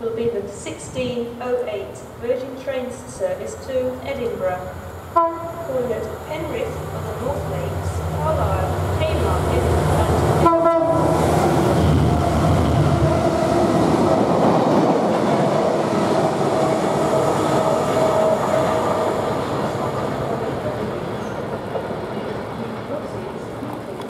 will be the 1608 Virgin Trains service to Edinburgh, calling Penrith on the